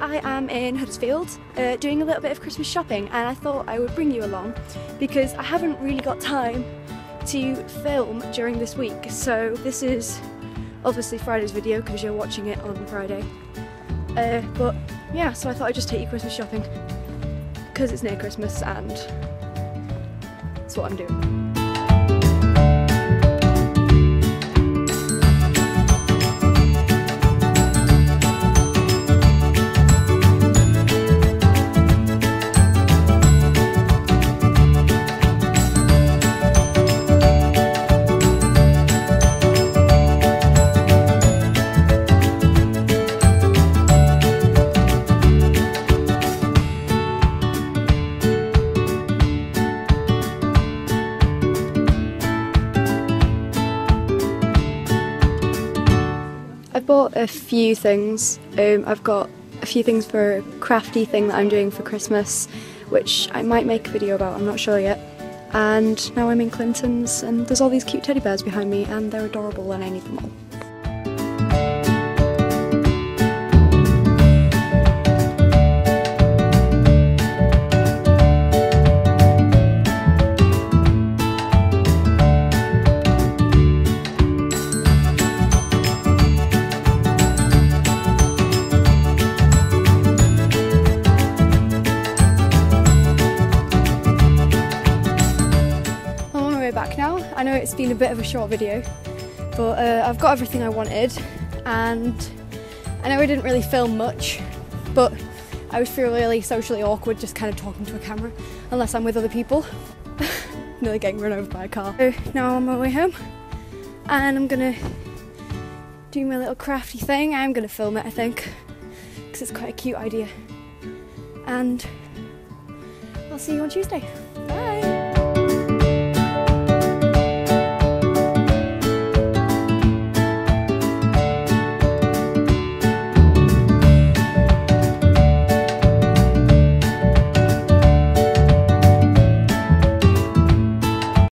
I am in Huddersfield uh, doing a little bit of Christmas shopping and I thought I would bring you along because I haven't really got time to film during this week. So this is obviously Friday's video because you're watching it on Friday. Uh, but yeah, so I thought I'd just take you Christmas shopping because it's near Christmas and that's what I'm doing. I've bought a few things. Um, I've got a few things for a crafty thing that I'm doing for Christmas, which I might make a video about, I'm not sure yet. And now I'm in Clinton's, and there's all these cute teddy bears behind me, and they're adorable, and I need them all. Now. I know it's been a bit of a short video, but uh, I've got everything I wanted, and I know I didn't really film much, but I would feel really socially awkward just kind of talking to a camera unless I'm with other people. Nearly getting run over by a car. So now I'm on my way home, and I'm gonna do my little crafty thing. I'm gonna film it, I think, because it's quite a cute idea. And I'll see you on Tuesday. Bye.